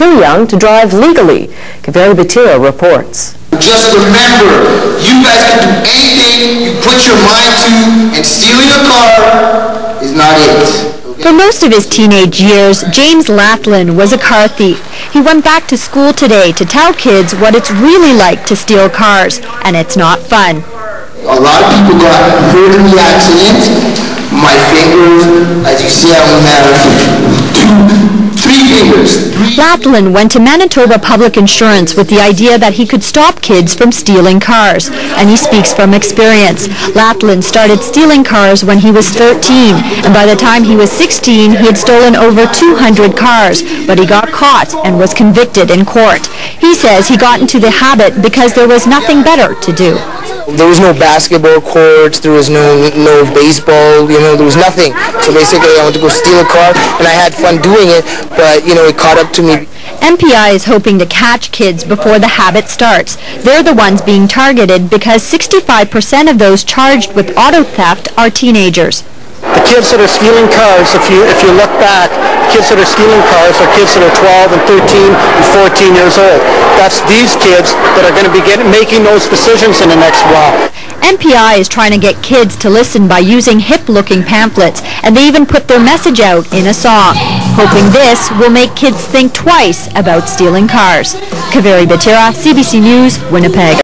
too young to drive legally. Kaveri Batira reports. Just remember, you guys can do anything you put your mind to, and stealing a car is not it. For most of his teenage years, James Lathlin was a car thief. He went back to school today to tell kids what it's really like to steal cars, and it's not fun. A lot of people got hurt in the accident. My fingers, as you see, I only have two, Lathlin went to Manitoba Public Insurance with the idea that he could stop kids from stealing cars, and he speaks from experience. Lathlin started stealing cars when he was 13, and by the time he was 16, he had stolen over 200 cars, but he got caught and was convicted in court. He says he got into the habit because there was nothing better to do. There was no basketball courts, there was no no baseball, you know, there was nothing. So basically I went to go steal a car and I had fun doing it, but you know, it caught up to me. MPI is hoping to catch kids before the habit starts. They're the ones being targeted because 65% of those charged with auto theft are teenagers. The kids that are stealing cars, if you if you look back, kids that are stealing cars are kids that are 12 and 13 and 14 years old. That's these kids that are going to be getting, making those decisions in the next while. MPI is trying to get kids to listen by using hip-looking pamphlets, and they even put their message out in a song, hoping this will make kids think twice about stealing cars. Kaveri Batira, CBC News, Winnipeg.